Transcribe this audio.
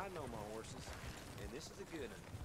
I know my horses, and this is a good one.